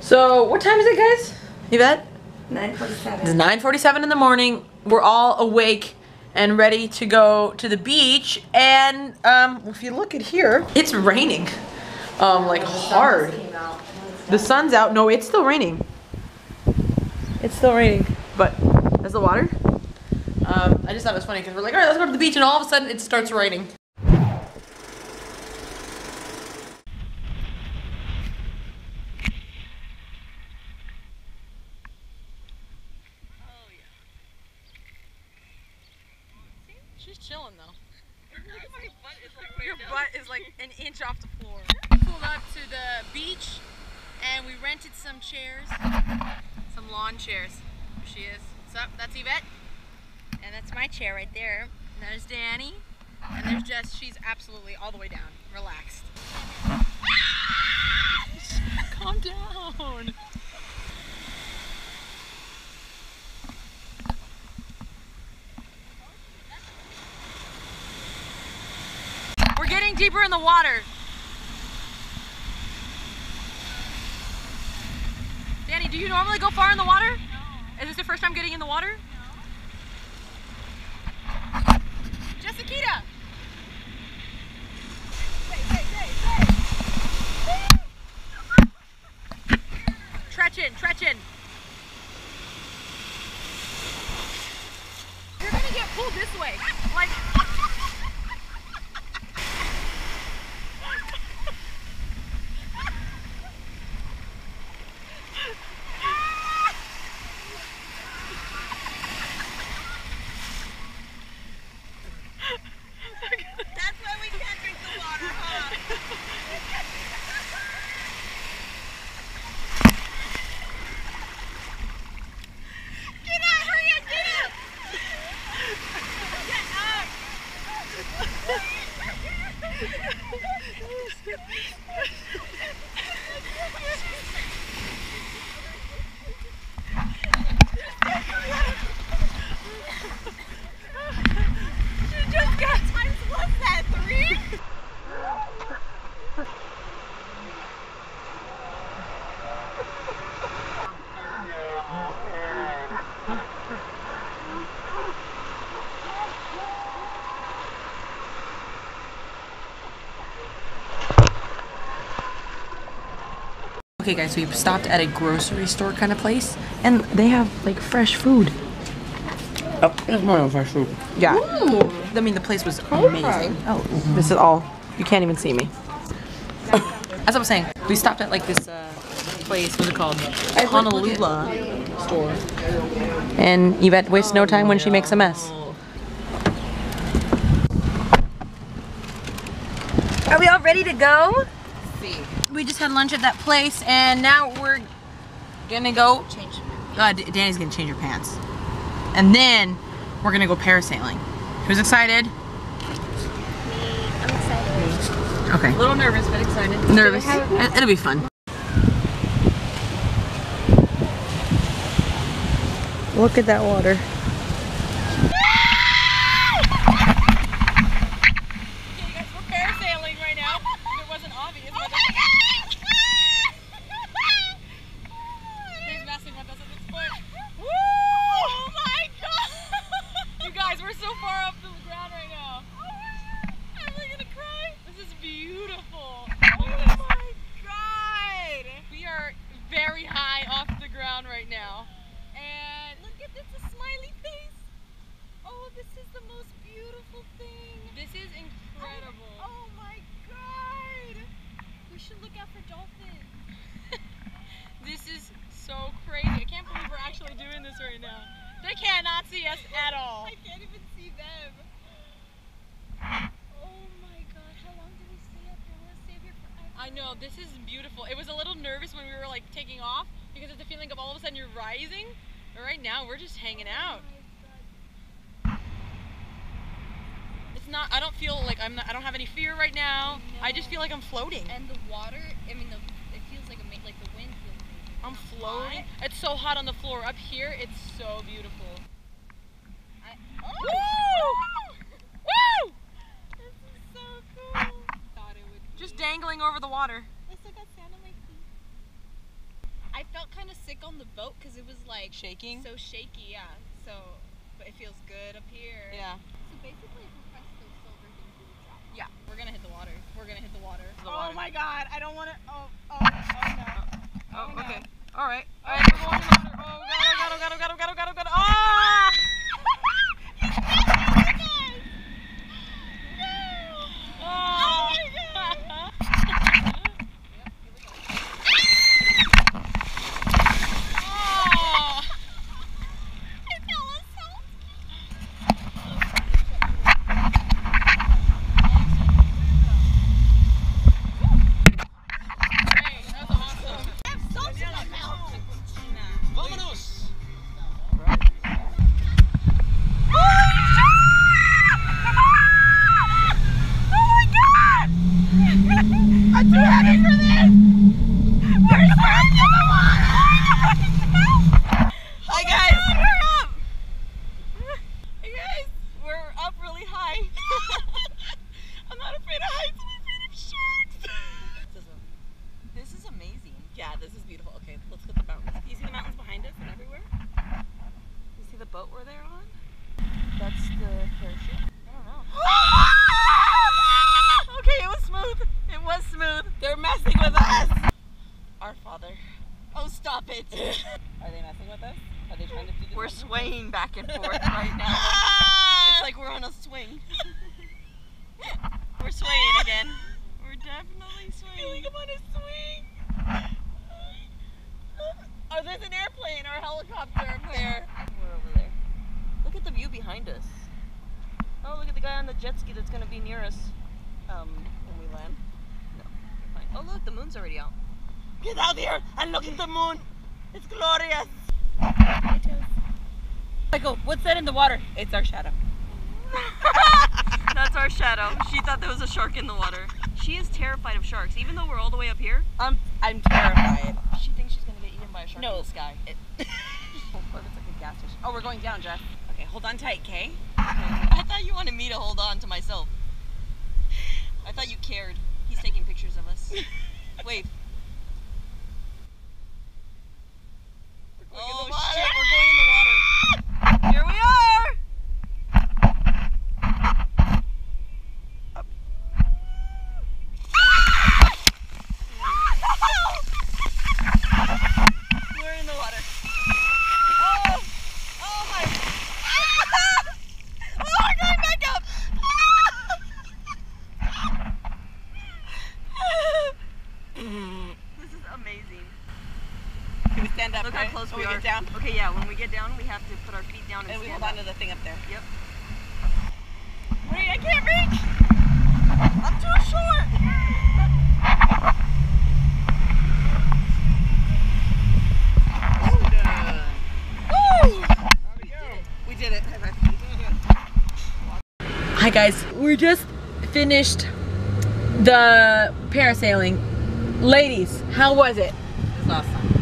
So, what time is it, guys? Yvette? 947. It's 9:47 in the morning. We're all awake and ready to go to the beach. And um, if you look at here, it's raining, um, like hard. The sun's out. No, it's still raining. It's still raining, but that's the water. Um, I just thought it was funny because we're like, all right, let's go to the beach, and all of a sudden it starts raining. She's chilling though. Your butt is like an inch off the floor. Pulled up to the beach and we rented some chairs, some lawn chairs. There she is. What's up? That's Yvette. And that's my chair right there. And there's Danny. And there's Jess. She's absolutely all the way down. Relaxed. Calm down. We're getting deeper in the water. Danny, do you normally go far in the water? No. Is this your first time getting in the water? No. Jessica! Tretchen, Tretchen. You're gonna get pulled this way. Like That's why we can't drink the water, huh? Get out, hurry up, get up! Get up! You just got times what's that, three? Okay guys, we've stopped at a grocery store kind of place and they have like fresh food. Oh, there's more than fresh food. Yeah. Ooh. I mean the place was amazing. Oh, this is all. You can't even see me. As I was saying, we stopped at like this uh, place, what's it called? Honolua Store. And Yvette wastes no time when she makes a mess. Are we all ready to go? We just had lunch at that place and now we're gonna go change. Uh, Danny's gonna change her pants. And then we're gonna go parasailing. Who's excited? Me, I'm excited. Okay. A little nervous, but excited. Nervous. It- It'll be fun. Look at that water. Okay, guys, we're parasailing right now. If it wasn't obvious, but he's messing with us at this point. Woo! Oh my god! You guys, we're so far off the ground right now. I'm really gonna cry. This is beautiful. Look at this. my god! We are very high off the ground right now. And Look at this, a smiley face. Oh, this is the most beautiful thing. this is incredible. Oh my god! We should look out for dolphins. This is so crazy. I can't believe we're actually doing this right now. They cannot see us at all. I can't even see them. Oh my god, how long did we stay up here? We'll stay up here forever. I know, this is beautiful. It was a little nervous when we were like taking off because it's a feeling of all of a sudden you're rising. But right now we're just hanging out. Oh my. It's not I don't feel like I'm not, I don't have any fear right now. I just feel like I'm floating. And the water, I mean, the, it feels like a like the wind feels amazing. I'm floating. It's so hot on the floor. Up here, it's so beautiful. Woo! Woo! This is so cool. Thought it would just dangling over the water. I still got sand on my feet. I felt kind of sick on the boat because it was like Shaking. so shaky. Yeah. So, but it feels good up here. Yeah. So basically, if we press those silver things, we would drop. Yeah. We're gonna hit the water. We're gonna hit the water. Oh my god, I don't want to. Oh, oh, oh no. Oh, no. okay. All right. All right. We're going in the water. Oh god. Oh god. Oh god. Oh god. Oh god. Oh god. Oh god. Ah! Oh Oh. Great. That was awesome. Vámonos! Hi guys. We're up. Hey guys, we're up really high. I'm not afraid of heights. I'm afraid of sharks. This is amazing. Yeah, this is beautiful. Okay, let's go to the mountains. You see the mountains behind us and everywhere? You see the boat we're there on? That's the parachute. I don't know. okay, it was smooth. It was smooth. They're messing with us. Oh, stop it. Are they messing with us? Are they trying to do this? We're swaying back and forth right now. it's like we're on a swing. we're swaying again. We're definitely swaying. I'm on a swing. Oh, there's an airplane or a helicopter up there. We're over there. Look at the view behind us. Oh, look at the guy on the jet ski that's gonna be near us. Um, when we land. No. Oh, look, the moon's already out. Get out here and look at the moon. It's glorious. Michael, what's that in the water? It's our shadow. That's our shadow. She thought there was a shark in the water. She is terrified of sharks, even though we're all the way up here. I'm I'm terrified. She thinks she's gonna get eaten by a shark No. in the sky. What if oh, it's like a gas station? Oh, we're going down, Jeff. Okay, hold on tight, Kay. I thought you wanted me to hold on to myself. I thought you cared. He's taking pictures of us. Wave. Oh shit, we're going in the water. Here we are. We're in the water. Oh, oh my. Oh, we're going back up. this is amazing. Can we stand up? Look right? how close When we, are. Get down. Okay, yeah. When we get down, we have to put our feet down and, And we hold up. on to the thing up there. Yep. Wait, I can't reach. I'm too short. Woo! There we go. We did it. Hi guys, we just finished the parasailing. Ladies, how was it? It's awesome. Awesome.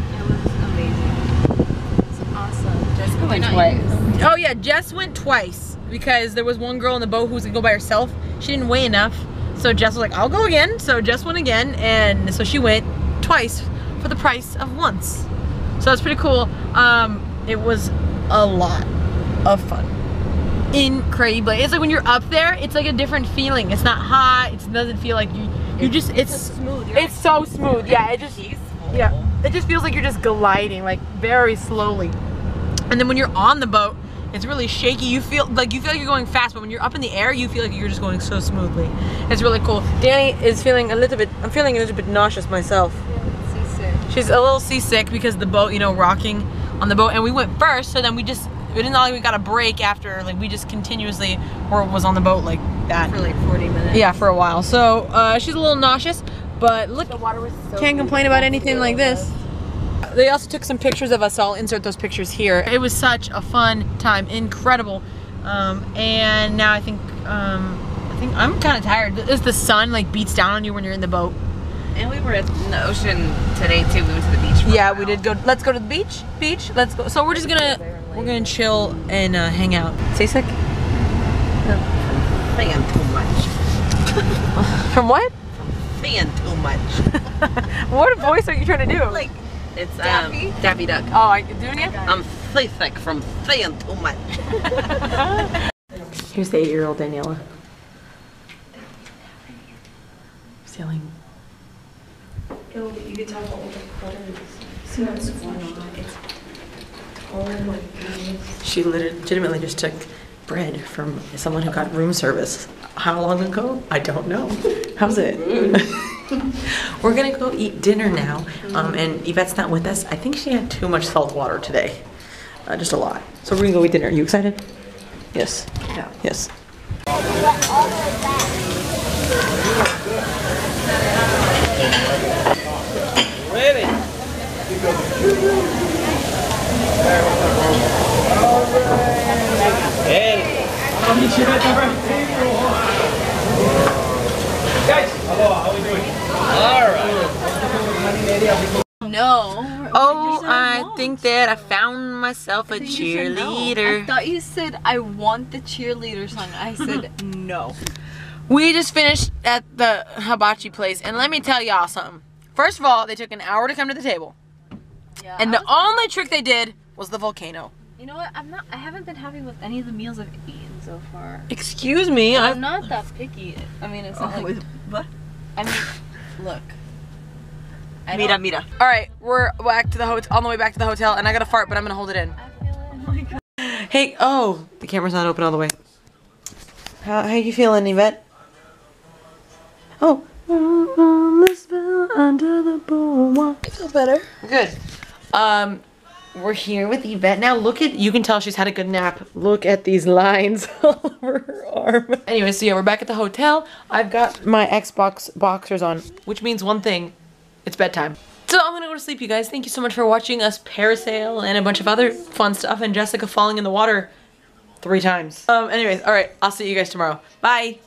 Went twice. Oh yeah, Jess went twice because there was one girl in the boat who was gonna go by herself. She didn't weigh enough, so Jess was like, "I'll go again." So Jess went again, and so she went twice for the price of once. So that's pretty cool. Um, it was a lot of fun. in Incredible. It's like when you're up there, it's like a different feeling. It's not hot. It doesn't feel like you. You just it's smooth. it's so smooth. Yeah, it just yeah, it just feels like you're just gliding, like very slowly. And then when you're on the boat, it's really shaky. You feel like you feel like you're going fast, but when you're up in the air, you feel like you're just going so smoothly. It's really cool. Danny is feeling a little bit. I'm feeling a little bit nauseous myself. She's a little seasick because the boat, you know, rocking on the boat, and we went first, so then we just we didn't like we got a break after like we just continuously or was on the boat like that. For like 40 minutes. Yeah, for a while. So uh, she's a little nauseous, but look, can't complain about anything like this. They also took some pictures of us. So I'll insert those pictures here. It was such a fun time, incredible. Um, and now I think um, I think I'm kind of tired. Is the sun like beats down on you when you're in the boat? And we were at in the ocean today too. We went to the beach. Yeah, we did go. Let's go to the beach. Beach. Let's go. So we're just gonna we're gonna chill and uh, hang out. Seasick? Fan too much. From what? Fan too much. What voice are you trying to do? like It's um, Daffy? Daffy Duck. Oh, I doing it? I'm thick from saying too much. Here's the eight-year-old Daniela. Sailing. She legitimately just took bread from someone who got room service. How long ago? I don't know. How's it? We're gonna go eat dinner now, um, and Yvette's not with us. I think she had too much salt water today, uh, just a lot. So we're gonna go eat dinner. you excited? Yes. Yeah. Yes. No. Oh, I think that I found myself a cheerleader. I thought you said I want the cheerleader song. I said no. We just finished at the hibachi place, and let me tell y'all something. First of all, they took an hour to come to the table, Yeah. and the only trick they did was the volcano. you know what? I'm not. I haven't been happy with any of the meals I've eaten so far. Excuse me, I'm not that picky. I mean, it's not oh, like. what? I mean, look. I Mira, don't- mira. All right, we're back to the hotel. On the way back to the hotel, and I got to fart, but I'm gonna hold it in. I feel it. Hey, oh, the camera's not open all the way. How how you feeling, Yvette? Oh. Under the boardwalk. I feel better. Good. Um, we're here with Yvette now. Look at you can tell she's had a good nap. Look at these lines all over her arm. Anyway, so yeah, we're back at the hotel. I've got my Xbox boxers on, which means one thing: it's bedtime. So I'm gonna go to sleep, you guys. Thank you so much for watching us parasail and a bunch of other fun stuff, and Jessica falling in the water three times. Um, anyways, all right, I'll see you guys tomorrow. Bye.